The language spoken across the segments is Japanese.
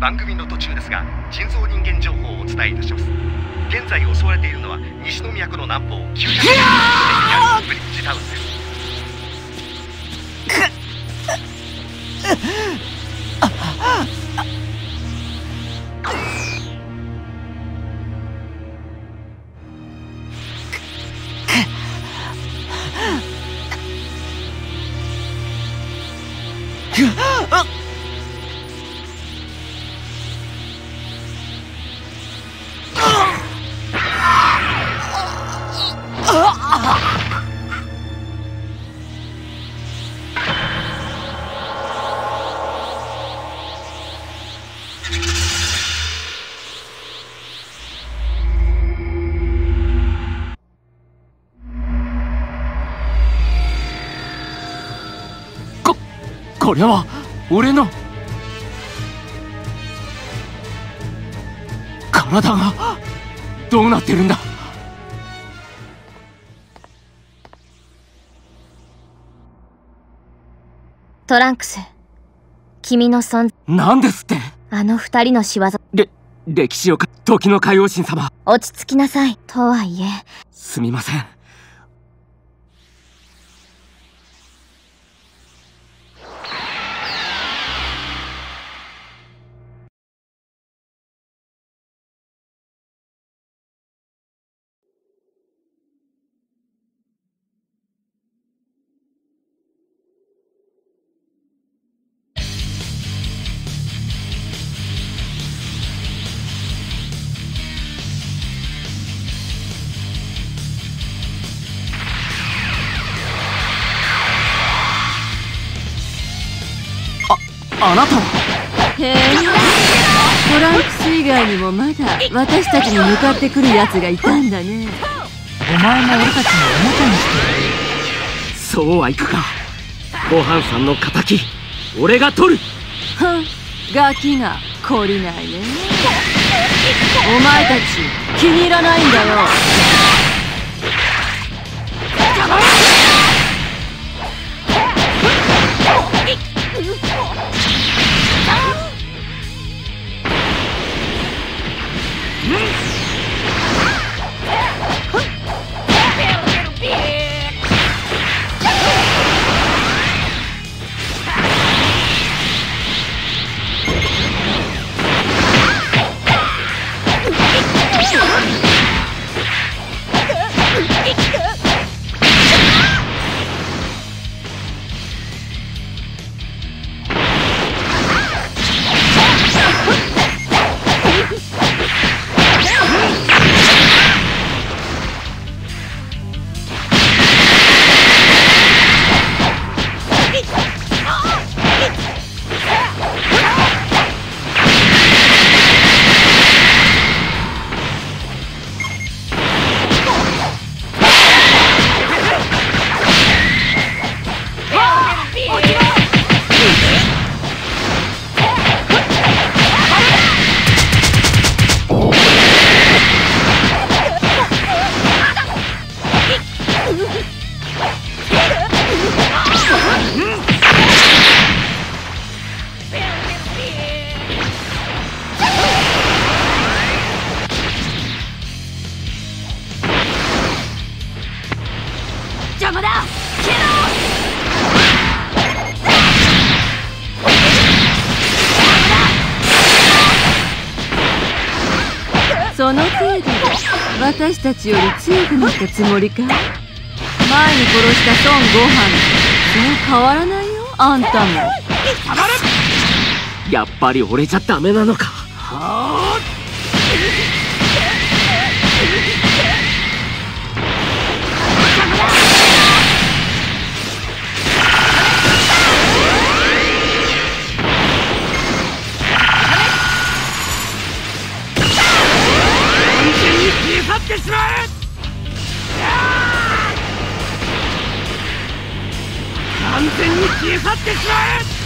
番組の途中ですが人造人間情報をお伝えいたします。現在襲われているのは西宮湖の南方900キロにあるブリッジタウンですここれは俺の体がどうなってるんだ？トランクス君の存何ですって？あの二人の仕業。れ歴史をか時の海王神様。落ち着きなさい。とはいえすみませんあなたは？へえトランクス以外にもまだ私たちに向かってくるやつがいたんだね。お前も俺たちのおもちゃにしてそうはいくか。ごはんさんの敵俺が取る。はんガキが懲りないね。お前たち気に入らないんだよ邪その程度で私たちより強くなったつもりか？前に殺した孫悟飯。そう変わらないよあんたも。やっぱり俺じゃダメなのか。去ってしまえ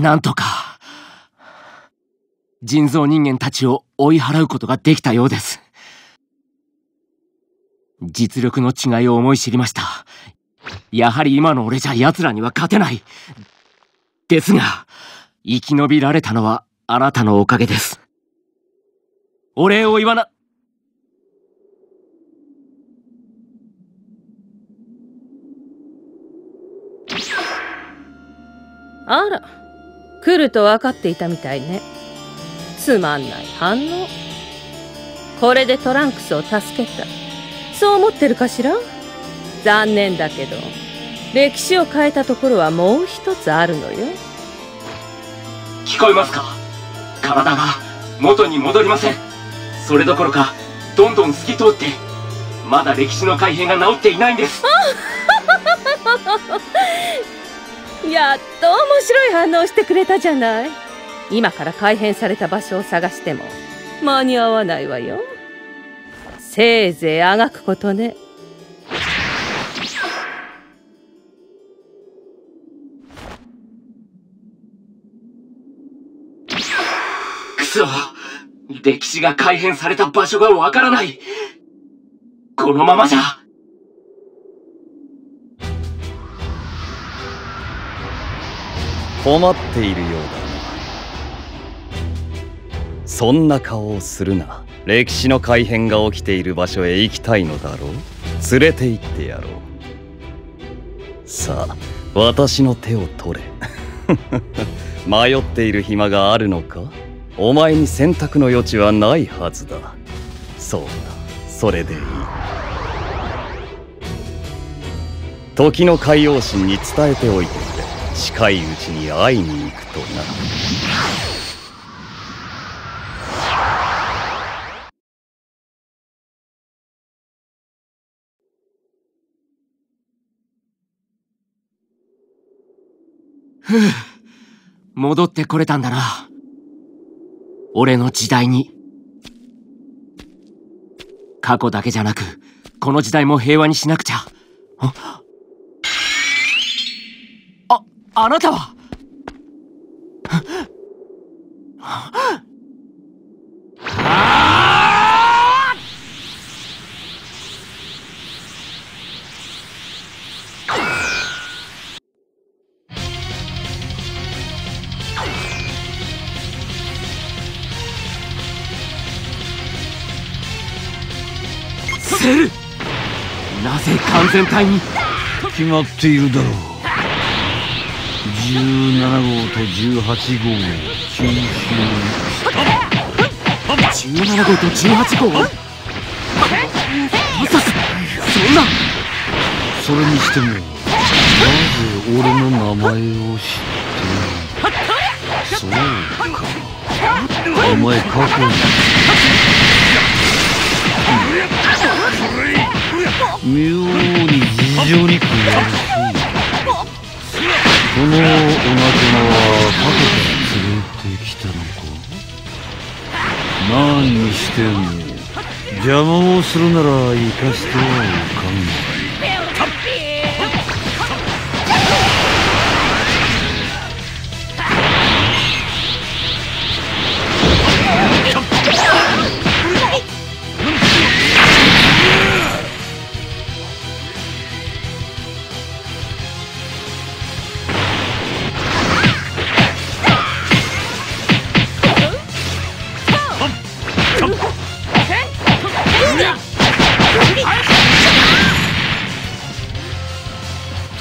なんとか人造人間たちを追い払うことができたようです。実力の違いを思い知りました。やはり今の俺じゃ奴らには勝てない。ですが生き延びられたのはあなたのおかげです。お礼を言わな。あら。来ると分かっていたみたいね。つまんない反応。これでトランクスを助けた。そう思ってるかしら？残念だけど。歴史を変えたところはもう一つあるのよ。聞こえますか？体が元に戻りません。それどころかどんどん透き通ってまだ歴史の改変が治っていないんです やっと面白い反応してくれたじゃない。今から改変された場所を探しても間に合わないわよ。せいぜいあがくことね。クソ。歴史が改変された場所がわからない。このままじゃ。困っているようだ。なそんな顔をするな。歴史の改変が起きている場所へ行きたいのだろう。連れて行ってやろう。さあ私の手を取れ。迷っている暇があるのか？お前に選択の余地はないはずだ。そうだ。それでいい。時の海王神に伝えておいて。近いうちに会いに行くとな。ふう戻ってこれたんだな。俺の時代に。過去だけじゃなくこの時代も平和にしなくちゃ。あああなたは？なぜ完全体に？決まっているだろう17号と18号を吸収17号と18号まさかそんなそれにしてもなぜ俺の名前を知ってるそうかお前過去に妙に事情に詳しいのお仲間はパケから連れてきたのか。何にしても邪魔をするなら生かしてはおかん。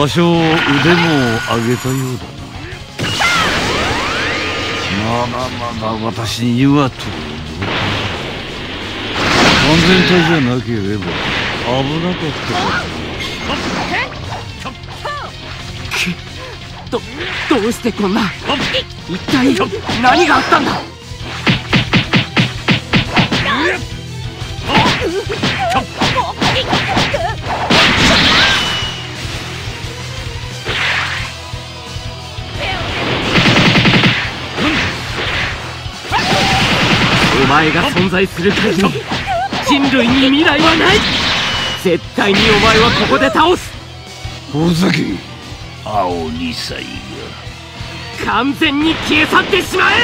多少腕も上げたようだなまあまあまあまあ私にはと完全体じゃなければ危なかったかどどうしてこんな一体何があったんだ前が存在する限り人類に未来はない。絶対にお前はここで倒す。ほざけ青二歳が。完全に消え去ってしまえ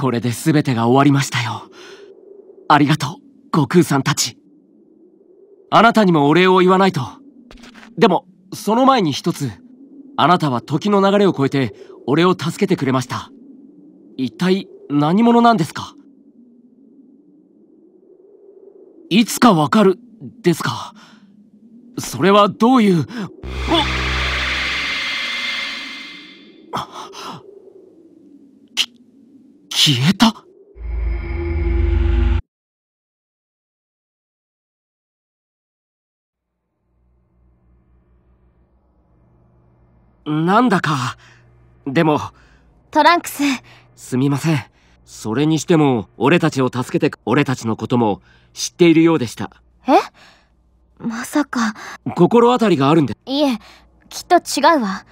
これで全てが終わりましたよ。ありがとう、悟空さんたち。あなたにもお礼を言わないと。でも、その前に一つ。あなたは時の流れを超えて俺を助けてくれました。一体何者なんですか？いつかわかる、ですか？それはどういう、き、消えたなんだか、でも、トランクス、すみません。それにしても、俺たちを助けて、俺たちのことも知っているようでした。え？まさか、心当たりがあるんで。いえ、きっと違うわ。